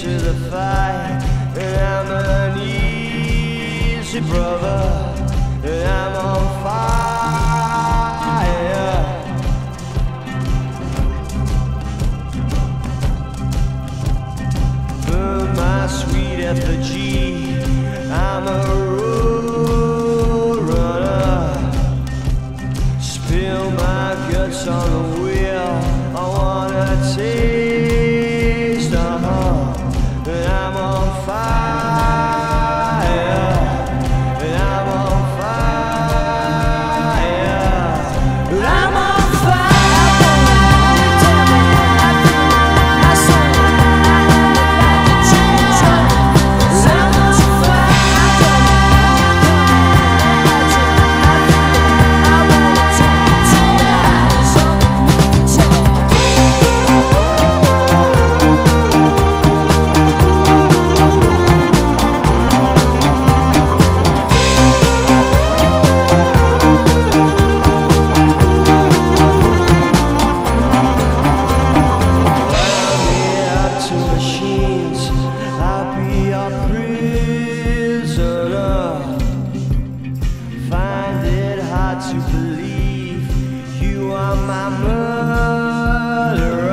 to the fire. And I'm an easy brother. And I'm on fire. Burn my sweet effigy. I'm a road runner. Spill my guts on the I'm a murderer.